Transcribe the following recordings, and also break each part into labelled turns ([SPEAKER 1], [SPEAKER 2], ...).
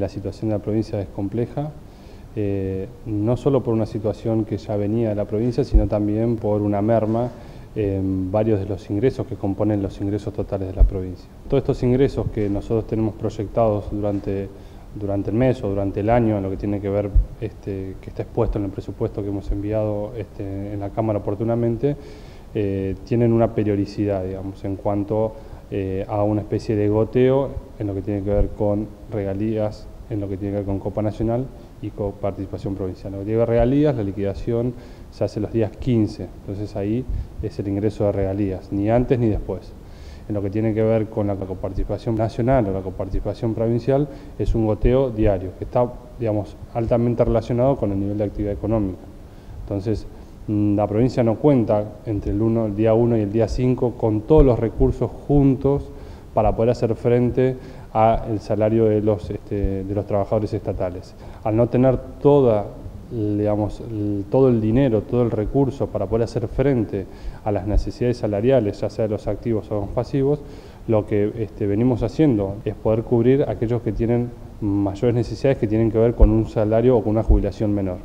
[SPEAKER 1] La situación de la provincia es compleja, eh, no solo por una situación que ya venía de la provincia, sino también por una merma en varios de los ingresos que componen los ingresos totales de la provincia. Todos estos ingresos que nosotros tenemos proyectados durante, durante el mes o durante el año, en lo que tiene que ver, este, que está expuesto en el presupuesto que hemos enviado este, en la Cámara oportunamente, eh, tienen una periodicidad, digamos, en cuanto eh, a una especie de goteo en lo que tiene que ver con regalías, en lo que tiene que ver con Copa Nacional y con participación provincial. Lo que tiene regalías, la liquidación se hace los días 15, entonces ahí es el ingreso de regalías, ni antes ni después. En lo que tiene que ver con la coparticipación nacional o la coparticipación provincial, es un goteo diario, que está, digamos, altamente relacionado con el nivel de actividad económica. Entonces, Mm, la provincia no cuenta entre el, el día 1 y el día 5 con todos los recursos juntos para poder hacer frente al salario de los, este, de los trabajadores estatales. Al no tener toda, digamos, todo el dinero, todo el recurso para poder hacer frente a las necesidades salariales, ya sea de los activos o los pasivos, lo que este, venimos haciendo es poder cubrir aquellos que tienen mayores necesidades que tienen que ver con un salario o con una jubilación menor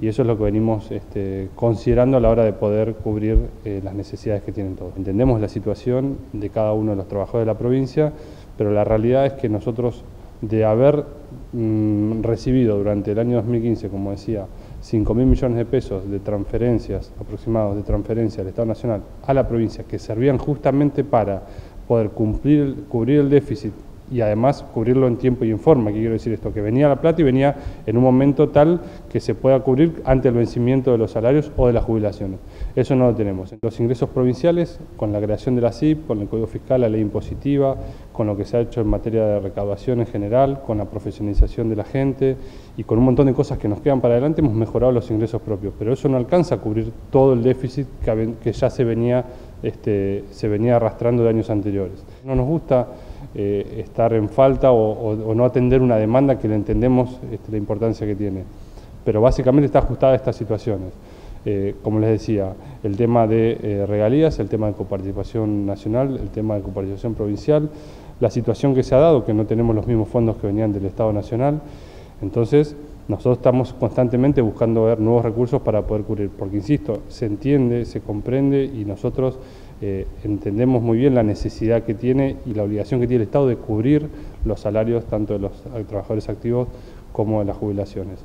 [SPEAKER 1] y eso es lo que venimos este, considerando a la hora de poder cubrir eh, las necesidades que tienen todos. Entendemos la situación de cada uno de los trabajadores de la provincia, pero la realidad es que nosotros de haber mm, recibido durante el año 2015, como decía, 5 mil millones de pesos de transferencias, aproximados de transferencias del Estado Nacional a la provincia, que servían justamente para poder cumplir, cubrir el déficit y además cubrirlo en tiempo y en forma. ¿Qué quiero decir esto? Que venía la plata y venía en un momento tal que se pueda cubrir ante el vencimiento de los salarios o de las jubilaciones. Eso no lo tenemos. Los ingresos provinciales, con la creación de la CIP, con el Código Fiscal, la ley impositiva, con lo que se ha hecho en materia de recaudación en general, con la profesionalización de la gente y con un montón de cosas que nos quedan para adelante, hemos mejorado los ingresos propios. Pero eso no alcanza a cubrir todo el déficit que, ya se venía, este, se venía arrastrando de años anteriores. No nos gusta eh, estar en falta o, no atender una demanda que le entendemos este, la importancia que tiene. Pero básicamente está ajustada a estas situaciones. Eh, como les decía, el tema de eh, regalías, el tema de coparticipación nacional, el tema de coparticipación provincial, la situación que se ha dado, que no tenemos los mismos fondos que venían del Estado Nacional. Entonces, nosotros estamos constantemente buscando ver nuevos recursos para poder cubrir, porque insisto, se entiende, se comprende y nosotros eh, entendemos muy bien la necesidad que tiene y la obligación que tiene el Estado de cubrir los salarios tanto de los trabajadores activos como de las jubilaciones.